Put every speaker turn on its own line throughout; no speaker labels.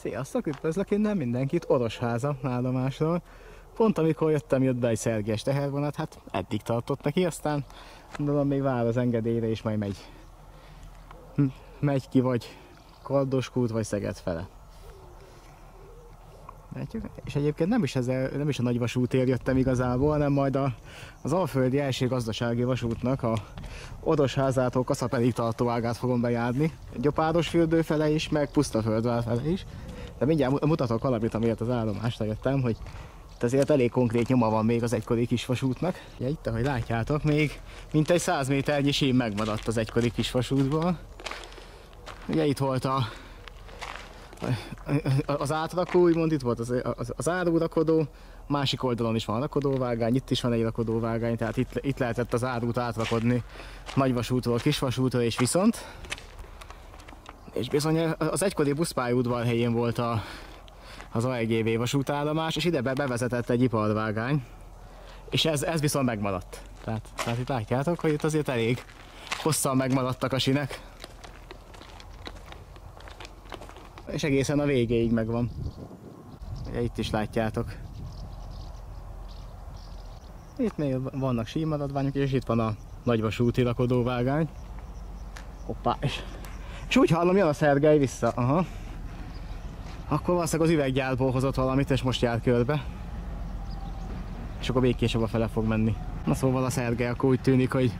Sziasztok, üdvözlök innen mindenkit Orosháza állomásról. Pont amikor jöttem, jött be egy szerges tehervonat, hát eddig tartott neki, aztán gondolom még vár az engedélyre és majd megy. Hm, Megy ki vagy Kardoskút, vagy Szeged fele. Látjuk? És egyébként nem is, ezzel, nem is a nagy vasútért jöttem igazából, hanem majd a, az Alföldi első gazdasági vasútnak a Odosházától Kaszapelig tartó ágát fogom bejárni. Gyopádosfürdő fele is, meg Pusztaföldvár fele is. De mindjárt mu- mutatok valamit, amiért az állomásra jöttem, hogy itt azért elég konkrét nyoma van még az egykori kisvasútnak. Ugye itt, ahogy látjátok, még mintegy 100 méternyi sím megmaradt az egykori kisvasútból. Ugye itt volt a az átrakó, úgymond itt volt az, az, az árurakodó, másik oldalon is van rakodóvágány, itt is van egy rakodóvágány, tehát itt, itt lehetett az árut átrakodni nagyvasútról kisvasútra és viszont. És bizony az egykori buszpályaudvar helyén volt a, az AEGV vasútállomás, és ide be, bevezetett egy iparvágány, és ez, ez viszont megmaradt. Tehát, tehát itt látjátok, hogy itt azért elég hosszan megmaradtak a sinek. és egészen a végéig megvan. Ugye itt is látjátok. Itt még vannak símaradványok, és itt van a nagyvasúti lakodóvágány. Hoppá, és, és úgy hallom, jön a Szergej vissza. Aha. Akkor valószínűleg az üveggyárból hozott valamit, és most jár körbe. És akkor még később a fele fog menni. Na szóval a Szergej akkor úgy tűnik, hogy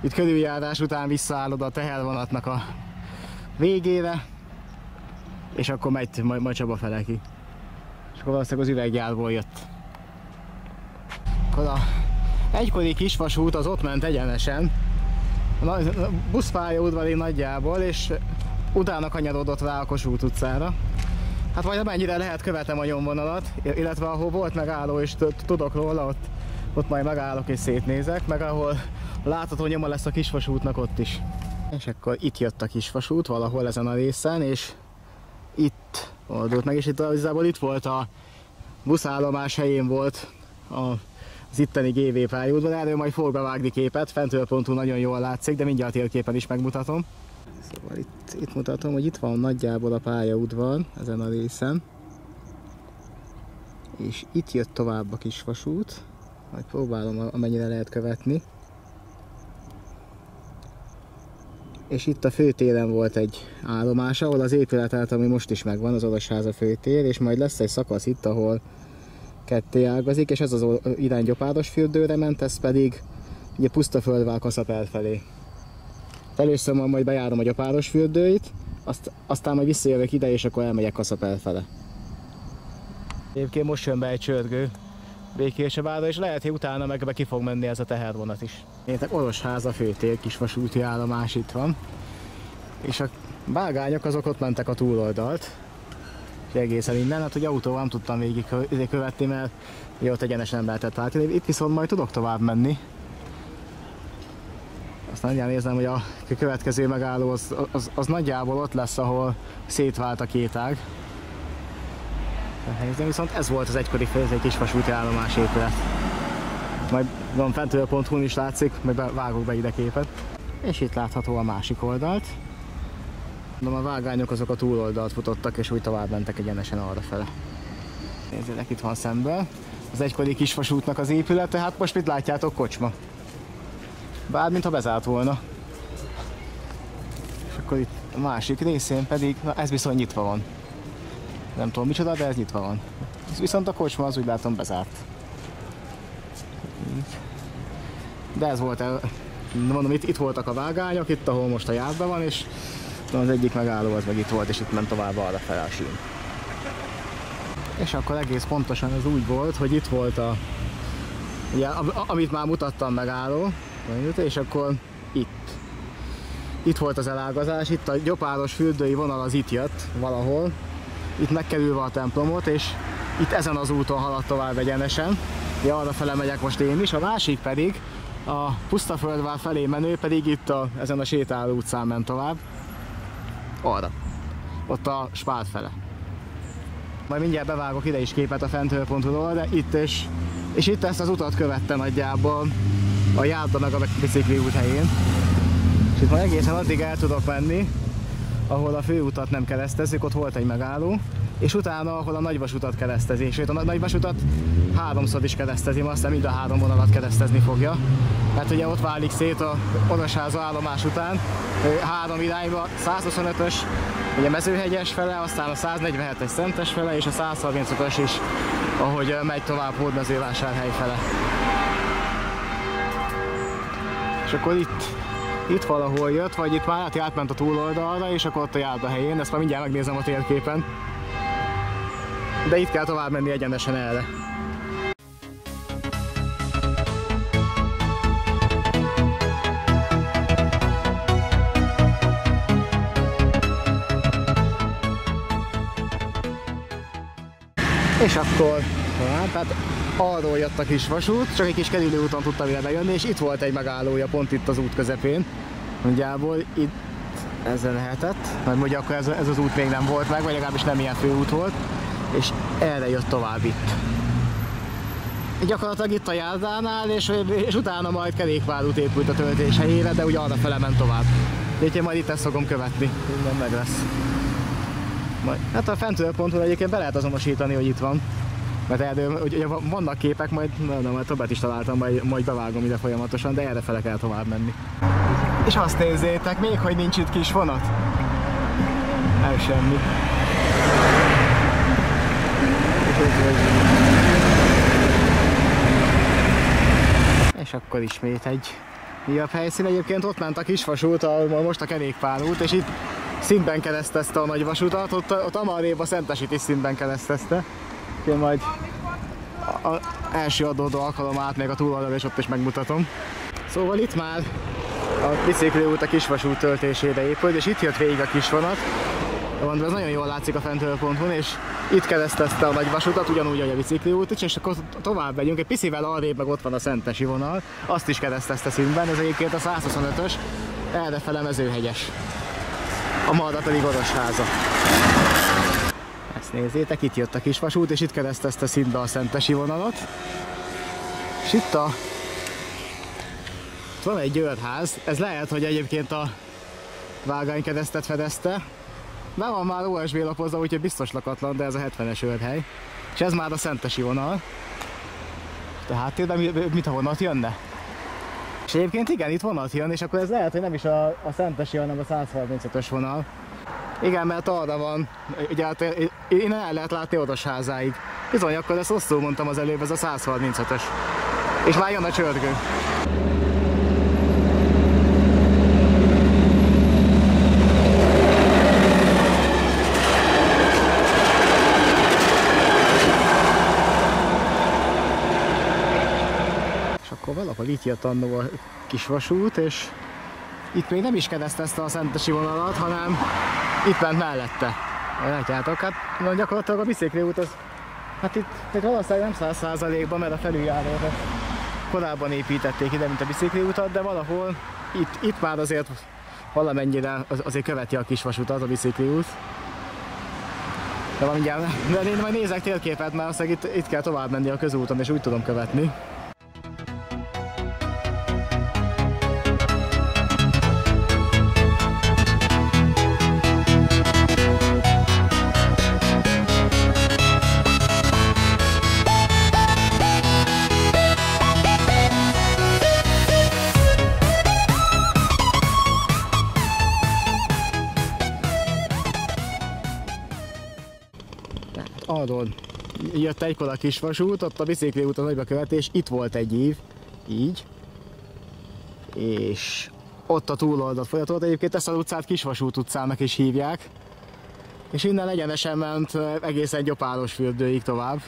itt körüljárás után visszaállod a tehervonatnak a végére, és akkor megy majd, majd Csaba fele ki. És akkor valószínűleg az üveggyárból jött. Akkor a egykori kisvasút az ott ment egyenesen, a buszpálya udvari nagyjából, és utána kanyarodott rá a Kossuth utcára. Hát vagy amennyire lehet követem a nyomvonalat, illetve ahol volt megálló és tudok róla, ott, ott majd megállok és szétnézek, meg ahol látható nyoma lesz a kisvasútnak ott is. És akkor itt jött a kisvasút valahol ezen a részen, és itt oldult meg, és itt igazából itt volt a buszállomás helyén volt a, az itteni GV pályaudvar, erről majd fog bevágni képet, fentről pontú nagyon jól látszik, de mindjárt térképen is megmutatom. Szóval itt, itt mutatom, hogy itt van nagyjából a pályaudvar ezen a részen, és itt jött tovább a kisvasút, majd próbálom amennyire lehet követni. és itt a főtéren volt egy állomás, ahol az épület állt, ami most is megvan, az Orosháza főtér, és majd lesz egy szakasz itt, ahol ketté ágazik, és ez az irány Gyopáros fürdőre ment, ez pedig ugye Pusztaföldvár Kaszapel felé. Először ma- majd bejárom a Gyopáros fürdőit, azt, aztán majd visszajövök ide, és akkor elmegyek Kaszapel fele. Egyébként most jön be egy csörgő Békésebára, és lehet, hogy utána meg be ki fog menni ez a tehervonat is. Értek Orosháza főtér, kisvasúti állomás itt van. És a vágányok azok ott mentek a túloldalt. És egészen innen, hát hogy autóval nem tudtam végig kö- követni, mert ugye ott egyenesen nem lehetett átjönni. Itt viszont majd tudok tovább menni. Aztán mindjárt nézem, hogy a következő megálló az, az, az nagyjából ott lesz, ahol szétvált a két ág. Nézem, viszont ez volt az egykori egy kis vasúti állomás épület. Majd van fentről.hu-n is látszik, majd vágok be ide képet. És itt látható a másik oldalt. Mondom, a vágányok azok a túloldalt futottak, és úgy tovább mentek egyenesen arra fele. Nézzétek, itt van szemben. Az egykori kisvasútnak az épülete, hát most mit látjátok, kocsma. Bár mintha bezárt volna. És akkor itt a másik részén pedig, na ez viszont nyitva van. Nem tudom micsoda, de ez nyitva van. Ez viszont a kocsma az úgy látom bezárt. De ez volt el, mondom, itt, itt voltak a vágányok, itt ahol most a járda van, és az egyik megálló az meg itt volt, és itt ment tovább arra fel a sín. És akkor egész pontosan ez úgy volt, hogy itt volt a, ugye, am- amit már mutattam megálló, és akkor itt. Itt volt az elágazás, itt a gyopáros fürdői vonal az itt jött valahol, itt megkerülve a templomot, és itt ezen az úton halad tovább egyenesen. Ja, arra fele megyek most én is, a másik pedig a Pusztaföldvár felé menő pedig itt a, ezen a sétáló utcán ment tovább. Arra. Ott a Spárt fele. Majd mindjárt bevágok ide is képet a fentről.hu-ról, de itt is, és itt ezt az utat követte nagyjából a járda meg a bicikli út helyén. És itt majd egészen addig el tudok menni, ahol a főutat nem keresztezik, ott volt egy megálló, és utána, ahol a nagyvasutat keresztezi, sőt a nagyvasutat háromszor is keresztezi, aztán mind a három vonalat keresztezni fogja. Mert ugye ott válik szét a Orosháza állomás után, három irányba, 125-ös, ugye mezőhegyes fele, aztán a 147-es Szentes fele, és a 135-ös is, ahogy megy tovább Hódmezővásárhely fele. És akkor itt itt valahol jött, vagy itt már átment a túloldalra, és akkor ott a helyén, ezt már mindjárt megnézem a térképen de itt kell tovább menni egyenesen erre. És akkor, hát, hát arról jött a kis vasút, csak egy kis úton tudtam ide bejönni, és itt volt egy megállója pont itt az út közepén. Nagyjából itt ezen lehetett, mert ugye akkor ez, ez az út még nem volt meg, vagy legalábbis nem ilyen főút volt és erre jött tovább itt. Gyakorlatilag itt a járdánál, és, és utána majd kerékpárút épült a töltés helyére, de ugye arra fele ment tovább. Úgyhogy majd itt ezt fogom követni, minden meg lesz. Majd, hát a fentről ponton egyébként be lehet azonosítani, hogy itt van. Mert erről, ugye vannak képek, majd, na, na, majd többet is találtam, majd, majd bevágom ide folyamatosan, de erre fele kell tovább menni. És azt nézzétek, még hogy nincs itt kis vonat. El semmi. És akkor ismét egy jobb helyszín. Egyébként ott ment a kisvasút, ahol most a kerékpárút, és itt szintben keresztezte a nagyvasutat, ott, ott amarébb a Szentesit is szintben keresztezte. Én majd az első adódó alkalom még a túloldalra, és ott is megmutatom. Szóval itt már a bicikliút a kisvasút töltésére épült, és itt jött végig a kisvonat, Mondom, ez nagyon jól látszik a fentőponton, és itt keresztezte a nagyvasutat, ugyanúgy, ahogy a bicikliút, és akkor tovább megyünk, egy picivel arrébb meg ott van a Szentesi vonal, azt is keresztezte színben, ez egyébként a 125-ös, errefele mezőhegyes. A Marra pedig Orosháza. Ezt nézzétek, itt jött a kisvasút, és itt keresztezte szintbe a Szentesi vonalat. És itt a itt van egy győrház, ez lehet, hogy egyébként a vágánykeresztet fedezte, be van már OSB lapozva, úgyhogy biztos lakatlan, de ez a 70-es őrhely. És ez már a Szentesi vonal. Tehát mit, mit a vonat jönne? És egyébként igen, itt vonat jön, és akkor ez lehet, hogy nem is a, a Szentesi, hanem a 135-ös vonal. Igen, mert arra van, ugye hát innen el lehet látni Odosházáig. Bizony, akkor ezt rosszul mondtam az előbb, ez a 135-ös. És már jön a csörgő. Valahol itt jött annó a kis vasút, és itt még nem is keresztezte a Szentesi vonalat, hanem itt ment mellette. Látjátok, hát no, gyakorlatilag a bicikli út az, hát itt, itt valószínűleg nem száz százalékban, mert a felüljárót korábban építették ide, mint a bicikli utat, de valahol itt, itt már azért valamennyire azért követi a kis vasutat a bicikli út. De van mindjárt, de én majd nézek térképet, mert azt itt, itt kell tovább menni a közúton, és úgy tudom követni. Jött egykor a kisvasút, ott a bicikli a nagyba követés, itt volt egy ív, így, és ott a túloldalt folytatódott. Egyébként ezt az utcát Kisvasút utcának is hívják, és innen egyenesen ment egészen Gyopáros fürdőig tovább.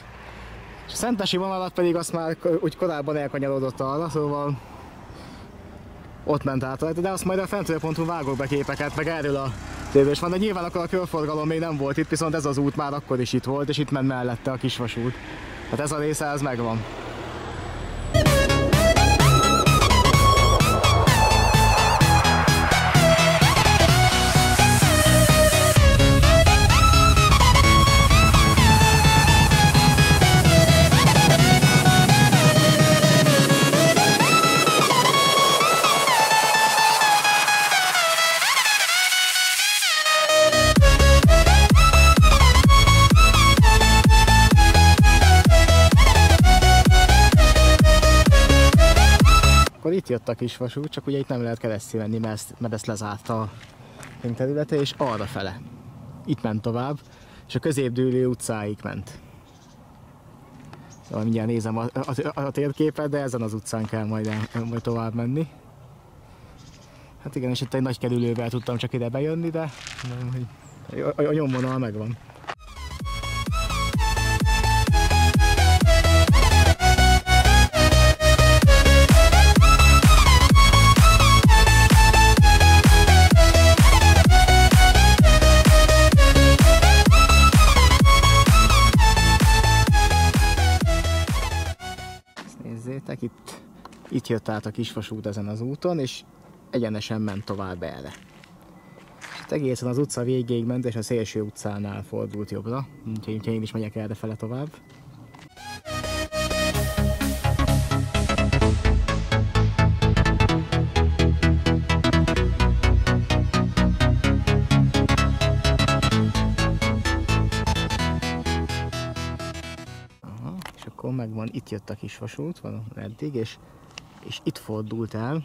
És a Szentesi vonalat pedig azt már úgy korábban elkanyarodott arra, szóval ott ment át de azt majd a fentről ponton vágok be képeket, meg erről a tévés van, de nyilván akkor a körforgalom még nem volt itt, viszont ez az út már akkor is itt volt, és itt ment mellette a kisvasút. Hát ez a része, ez megvan. Jött a kis vasút, csak ugye itt nem lehet keresztül menni, mert ezt, mert ezt lezárta a területe, és arra fele. Itt ment tovább, és a középdőlő utcáig ment. Szóval mindjárt nézem a, a, a térképet, de ezen az utcán kell majd, majd tovább menni. Hát igen, és itt egy nagy kerülővel tudtam csak ide bejönni, de nem, a, a, a nyomvonal megvan. Itt jött át a kisvasút ezen az úton, és egyenesen ment tovább erre. Itt egészen az utca végéig ment, és a szélső utcánál fordult jobbra, úgyhogy én is megyek erre fele tovább. akkor megvan, itt jött a kisvasút van eddig, és, és itt fordult el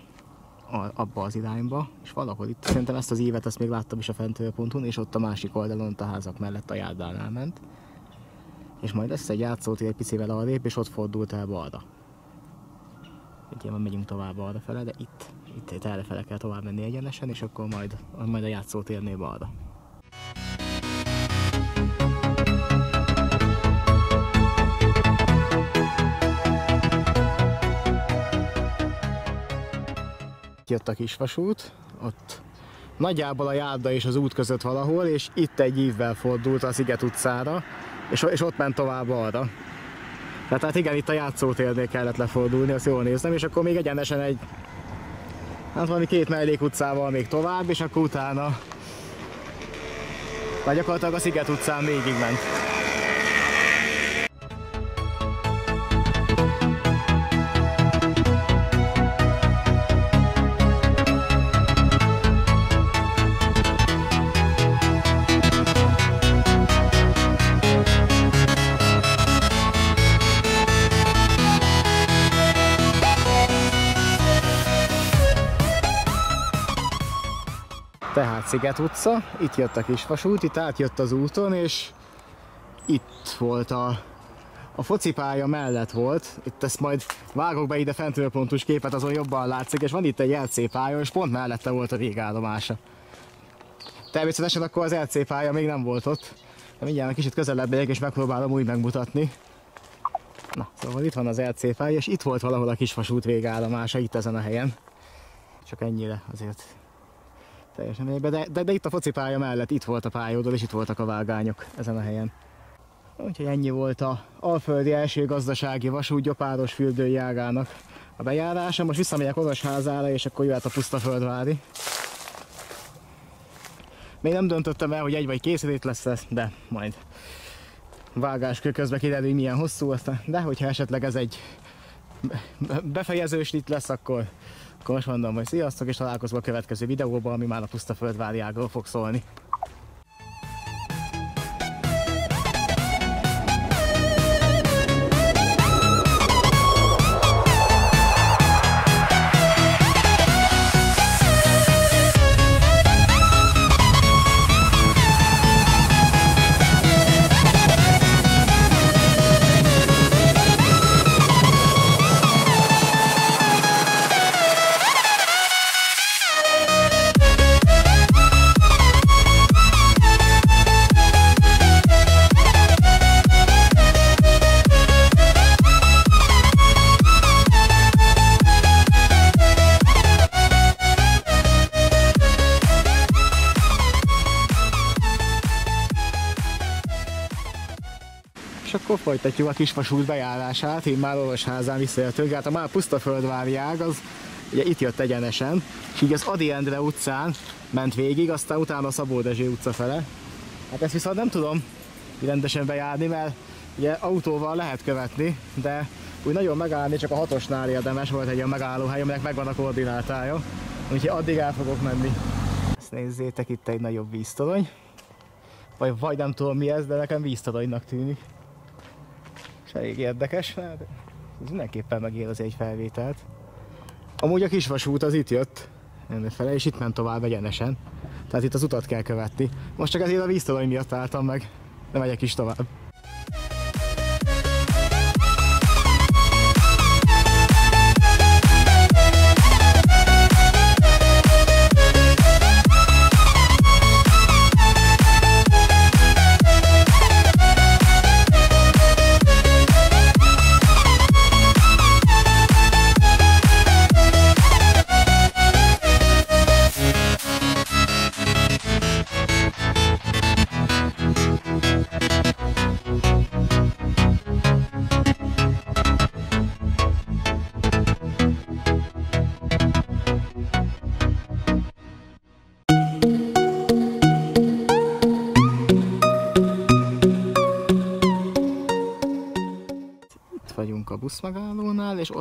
a, abba az irányba, és valahol itt, szerintem ezt az évet ezt még láttam is a fentőponton, és ott a másik oldalon, a házak mellett a járdánál ment. És majd lesz egy játszótér egy picivel arrébb, és ott fordult el balra. Ugye megyünk tovább arra fele, de itt, itt, itt erre fele kell tovább menni egyenesen, és akkor majd, majd a játszótérnél balra. Jött a kisvasút, ott nagyjából a járda és az út között valahol, és itt egy ívvel fordult a Sziget utcára, és, és ott ment tovább arra. Tehát hát igen, itt a játszótérnél kellett lefordulni, azt jól néztem, és akkor még egyenesen egy, hát valami két mellék utcával még tovább, és akkor utána, vagy gyakorlatilag a Sziget utcán végig ment. Sziget utca, itt jött a kisvasút, itt átjött az úton, és itt volt a, a focipálya mellett volt, itt ezt majd vágok be ide fentről pontos képet, azon jobban látszik, és van itt egy LC pálya, és pont mellette volt a végállomása. Természetesen akkor az LC pálya még nem volt ott, de mindjárt kicsit közelebb megyek, és megpróbálom úgy megmutatni. Na, szóval itt van az LC pálya, és itt volt valahol a kisvasút végállomása, itt ezen a helyen. Csak ennyire azért teljesen helyben, de, de, de itt a focipálya mellett itt volt a pályaudvar, és itt voltak a vágányok ezen a helyen. Úgyhogy ennyi volt a Alföldi első gazdasági vasút Gyopáros fürdői ágának a bejárása. Most visszamegyek Orosházára, és akkor jöhet a pusztaföldvári. Még nem döntöttem el, hogy egy vagy készítét lesz ez, de majd vágás közben kiderül, hogy milyen hosszú, aztán, de hogyha esetleg ez egy befejezős itt lesz, akkor akkor most mondom, hogy sziasztok, és találkozunk a következő videóban, ami már a puszta földváriágról fog szólni. Folytatjuk a kisvasút bejárását, én már Orosházán visszajöttünk, hát a már pusztaföldvári ág az ugye itt jött egyenesen, és így az Adi Endre utcán ment végig, aztán utána a Szabó Dezső utca fele. Hát ezt viszont nem tudom rendesen bejárni, mert ugye autóval lehet követni, de úgy nagyon megállni, csak a hatosnál érdemes volt egy olyan megállóhely, aminek megvan a koordinátája. Úgyhogy addig el fogok menni. Ezt nézzétek, itt egy nagyobb víztorony. Vagy, vagy nem tudom mi ez, de nekem víztoronynak tűnik. És elég érdekes, hát ez mindenképpen megér az egy felvételt. Amúgy a kisvasút az itt jött, fele, és itt ment tovább egyenesen. Tehát itt az utat kell követni. Most csak ezért a víztolaj miatt álltam meg, de megyek is tovább.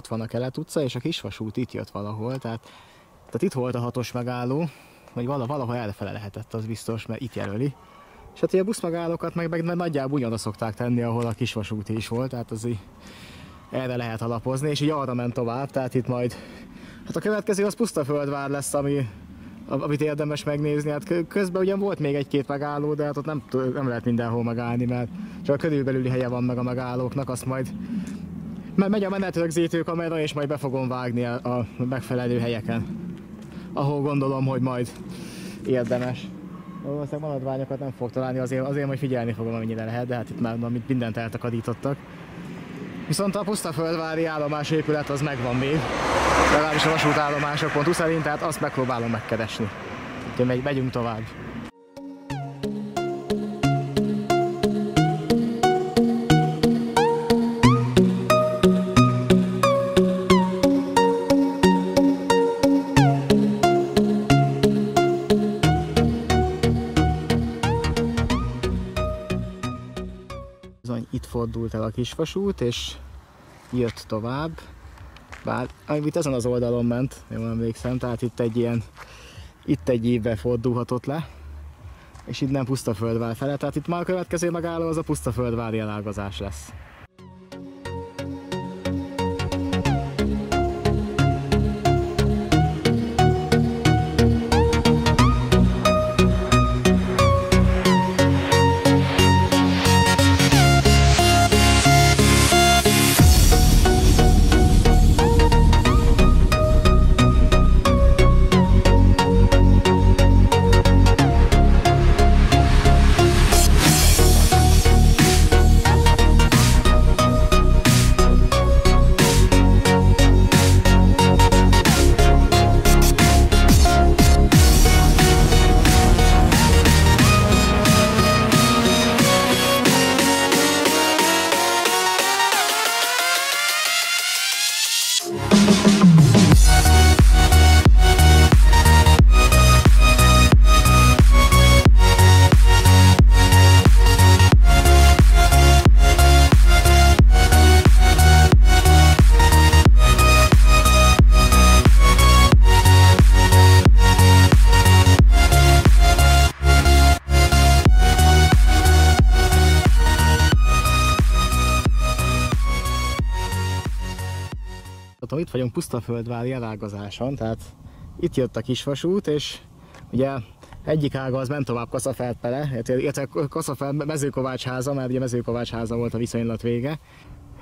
Van a Kelet utca, és a Kisvasút itt jött valahol, tehát, tehát itt volt a hatos megálló, vagy valahol elfele lehetett, az biztos, mert itt jelöli. És hát a buszmegállókat meg, meg, nagyjából ugyanoda szokták tenni, ahol a kisvasút is volt, tehát az így erre lehet alapozni, és így arra ment tovább, tehát itt majd Hát a következő az puszta földvár lesz, ami, amit érdemes megnézni. Hát közben ugyan volt még egy-két megálló, de hát ott nem, nem lehet mindenhol megállni, mert csak a körülbelüli helye van meg a megállóknak, azt majd mert megy a menetrögzítő kamera, és majd be fogom vágni a, megfelelő helyeken, ahol gondolom, hogy majd érdemes. Valószínűleg maradványokat nem fog találni, azért, azért majd figyelni fogom, amennyire lehet, de hát itt már mindent eltakadítottak. Viszont a pusztaföldvári állomás épület az megvan még, legalábbis a vasútállomások pontú szerint, tehát azt megpróbálom megkeresni. Úgyhogy megyünk tovább. Itt fordult el a kisvasút, és jött tovább. Bár, amit ezen az oldalon ment, jól emlékszem, tehát itt egy ilyen, itt egy évbe fordulhatott le, és innen pusztaföldvár fele, tehát itt már a következő megálló az a pusztaföldvári elágazás lesz. Itt vagyunk Pusztaföldvári elágazáson, tehát itt jött a kisvasút, és ugye egyik ága az ment tovább Kaszafelt fele, illetve Kaszafelt mezőkovács háza, mert ugye mezőkovács háza volt a viszonylat vége.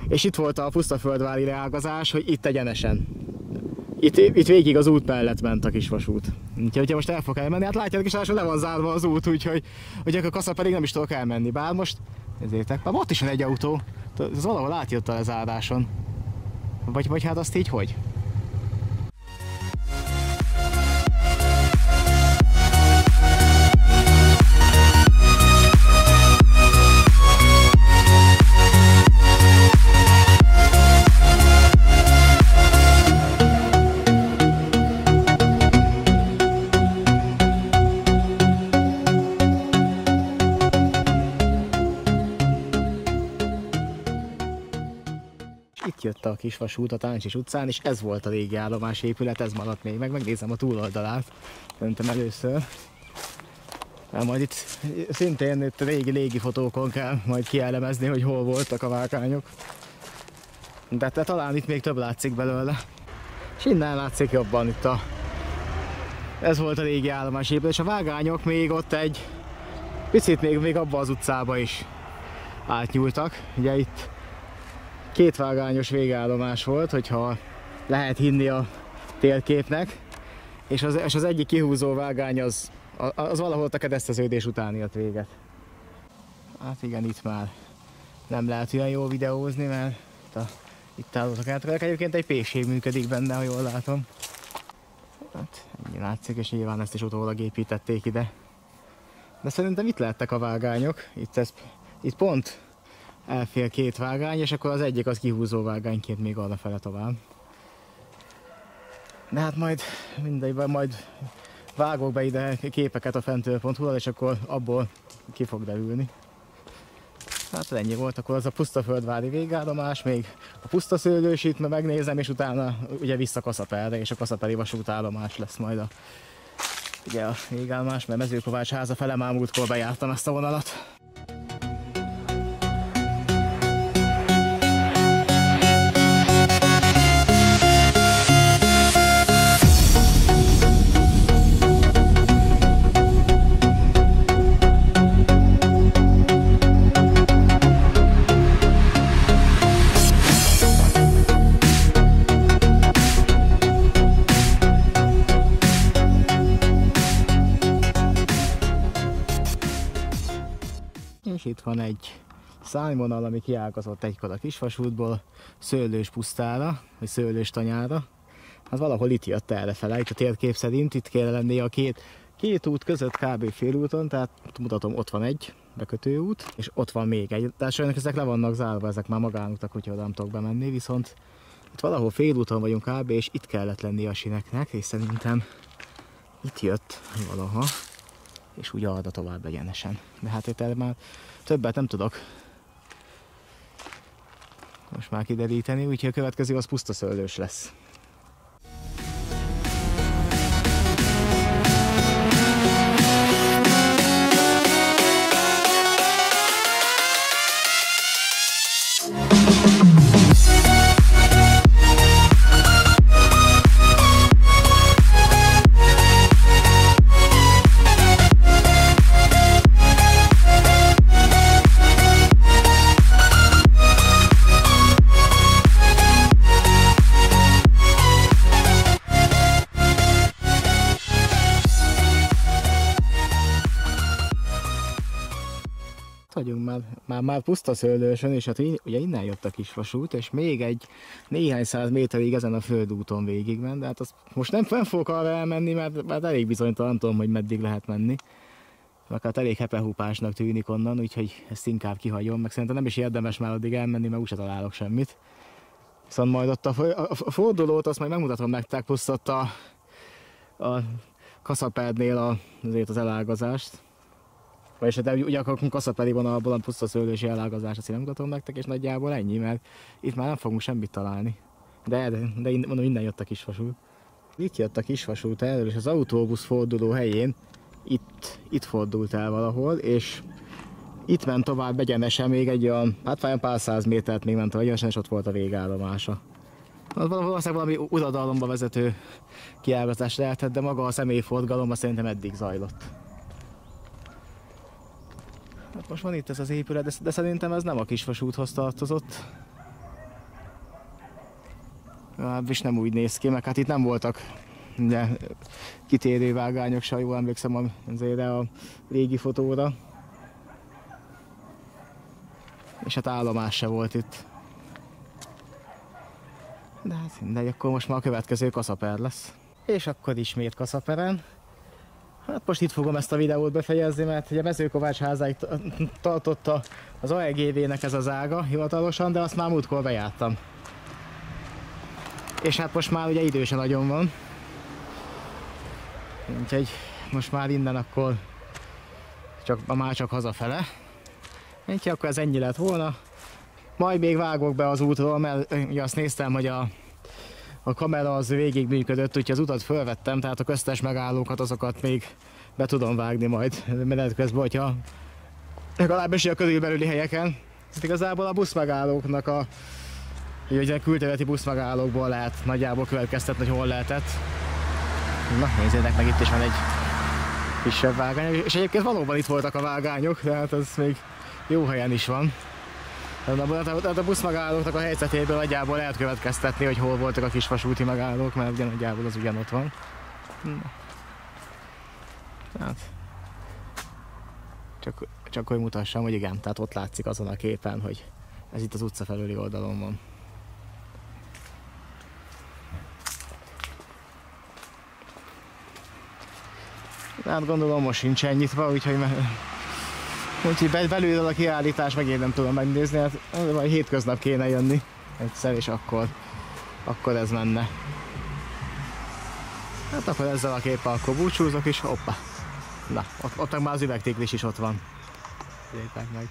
És itt volt a pusztaföldvári leágazás, hogy itt egyenesen. Itt, itt végig az út mellett ment a kisvasút. Úgyhogy hogyha most el fog elmenni, hát látjátok is, le van zárva az út, úgyhogy hogy a kasza pedig nem is tudok elmenni. Bár most, ezért, már ott is van egy autó, ez valahol átjött a lezáráson. Vagy, vagy hát azt így hogy? Itt jött a kisvasút a Táncsis utcán, és ez volt a régi állomás épület, ez maradt még meg, megnézem a túloldalát, öntem először. Hát majd itt szintén itt régi légi fotókon kell majd kielemezni, hogy hol voltak a vágányok. De te talán itt még több látszik belőle. És innen látszik jobban itt a... Ez volt a régi állomás és a vágányok még ott egy picit még, még abba az utcába is átnyúltak. Ugye itt két vágányos végállomás volt, hogyha lehet hinni a térképnek, és az, és az egyik kihúzó vágány az, az valahol a kereszteződés után ért véget. Hát igen, itt már nem lehet olyan jó videózni, mert itt, a, itt állótak át. Egyébként egy PC működik benne, ha jól látom. Hát ennyi látszik, és nyilván ezt is utólag építették ide. De szerintem itt lettek a vágányok. Itt, ez, itt pont elfél két vágány, és akkor az egyik az kihúzó vágányként még arra fele tovább. De hát majd mindegy, majd vágok be ide képeket a fentől.hu-ral, és akkor abból ki fog derülni. Hát ennyi volt, akkor az a puszta földvári végállomás, még a puszta szőlősít, mert megnézem, és utána ugye vissza Kaszapelre, és a Kaszapeli vasútállomás lesz majd a, ugye a végállomás, mert Mezőkovács háza fele már múltkor bejártam ezt a vonalat. Van egy szárnyvonal, ami kiágazott egykor a kisvasútból szőlős pusztára, vagy szőlős tanyára. Hát valahol itt jött fele, itt a térkép szerint, itt kell lennie a két, két út között kb. félúton, tehát mutatom, ott van egy bekötőút, és ott van még egy. Tehát sajnos ezek le vannak zárva, ezek már magánutak, úgyhogy nem tudok bemenni, viszont itt valahol félúton vagyunk kb. és itt kellett lenni a sineknek, és szerintem itt jött valaha, és úgy arra tovább egyenesen. De hát itt már Többet nem tudok. Most már kideríteni, úgyhogy a következő az puszta szőlős lesz. Már, már, puszta szőlősön, és hát ugye innen jött a kisvasút, és még egy néhány száz méterig ezen a földúton végig ment, de hát az most nem, nem fogok arra elmenni, mert, mert elég bizonytalan tudom, hogy meddig lehet menni. Meg hát elég hepehúpásnak tűnik onnan, úgyhogy ezt inkább kihagyom, meg szerintem nem is érdemes már addig elmenni, mert úgyse találok semmit. Viszont majd ott a, a, a fordulót azt majd megmutatom nektek, plusz ott a, a kaszaperdnél a, azért az elágazást. Vagyis hát ugye akkor kaszapeli van a puszta szőlősi elágazás, azt én mutatom nektek, és nagyjából ennyi, mert itt már nem fogunk semmit találni. De, de, de mondom, innen jött a kisvasút. Itt jött a kisvasút erről, és az autóbusz forduló helyén itt, itt fordult el valahol, és itt ment tovább egyenesen még egy olyan, hát vajon pár száz métert még ment egyenesen, és ott volt a végállomása. Az valószínűleg valami uradalomba vezető kiágazás lehetett, de maga a személyforgalom szerintem eddig zajlott. Hát most van itt ez az épület, de, de szerintem ez nem a kisvasúthoz tartozott. Legalábbis nem úgy néz ki, meg hát itt nem voltak de kitérő vágányok, se jól emlékszem azért a régi fotóra. És hát állomás se volt itt. De hát mindegy, akkor most már a következő kaszaper lesz. És akkor ismét kaszaperen. Hát most itt fogom ezt a videót befejezni, mert ugye Mezőkovács házáig tartotta az AEGV-nek ez az ága hivatalosan, de azt már múltkor bejártam. És hát most már ugye idő sem nagyon van. Úgyhogy most már innen akkor csak, már csak hazafele. Úgyhogy akkor ez ennyi lett volna. Majd még vágok be az útról, mert azt néztem, hogy a a kamera az végig működött, úgyhogy az utat fölvettem, tehát a köztes megállókat azokat még be tudom vágni majd menet közben, hogyha legalábbis a körülbelüli helyeken. Ez igazából a busz megállóknak a hogy a külterületi buszmegállókból lehet nagyjából következtetni, hogy hol lehetett. Na, nézzétek meg, itt is van egy kisebb vágány. És egyébként valóban itt voltak a vágányok, tehát ez még jó helyen is van. Tehát a buszmegállóknak a helyzetéből nagyjából lehet következtetni, hogy hol voltak a kisvasúti megállók, mert ugye nagyjából az ugyanott van. Tehát, csak, csak hogy mutassam, hogy igen, tehát ott látszik azon a képen, hogy ez itt az utca felüli oldalon van. Hát gondolom most sincsen nyitva, úgyhogy, úgyhogy belülről a kiállítás megint nem tudom megnézni, hát majd hétköznap kéne jönni egyszer, és akkor, akkor ez menne. Hát akkor ezzel a képpel akkor búcsúzok is, hoppa. Na, ott, ott már az üvegtéklis is ott van. Nézzétek meg.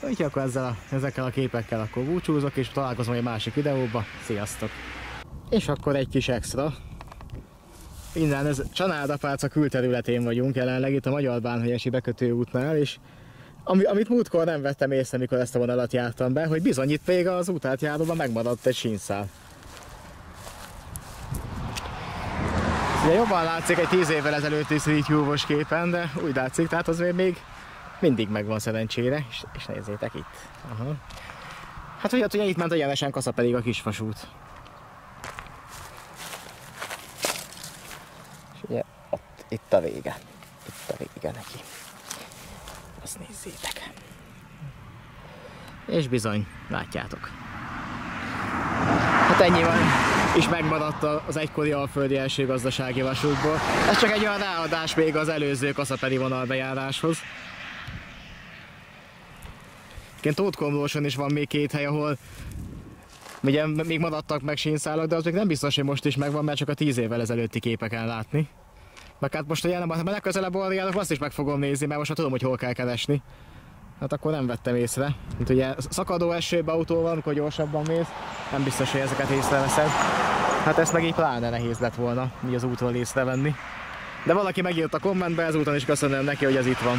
Úgyhogy akkor ezzel a, ezekkel a képekkel akkor búcsúzok, és találkozom egy másik videóba. Sziasztok! És akkor egy kis extra. Innen ez Csanádapáca külterületén vagyunk jelenleg, itt a Magyar Bánhelyesi bekötő útnál, és ami, amit múltkor nem vettem észre, mikor ezt a vonalat jártam be, hogy bizony itt még az útátjáróban megmaradt egy sínszál. Ugye jobban látszik egy 10 évvel ezelőtti Street View-os képen, de úgy látszik, tehát az még mindig megvan szerencsére, és, és nézzétek itt. Aha. Hát ugye, ugye itt ment a jelesen kasza pedig a kisvasút. És ugye ott, itt a vége. Itt a vége neki. Azt nézzétek. És bizony, látjátok. Hát ennyi van is megmaradt az egykori alföldi első gazdasági vasútból. Ez csak egy olyan ráadás még az előző kaszaperi vonalbejáráshoz. Igen, Tótkomlóson is van még két hely, ahol ugye még maradtak meg sínszálak, de az még nem biztos, hogy most is megvan, mert csak a tíz évvel ezelőtti képeken látni. Meg hát most a jelen, ha legközelebb arra azt is meg fogom nézni, mert most már tudom, hogy hol kell keresni. Hát akkor nem vettem észre. Mint ugye szakadó esőbe autóval, amikor gyorsabban mész, nem biztos, hogy ezeket észreveszed. Hát ezt meg így pláne nehéz lett volna, mi az útról észrevenni. De valaki megírt a kommentbe, ezúton is köszönöm neki, hogy ez itt van.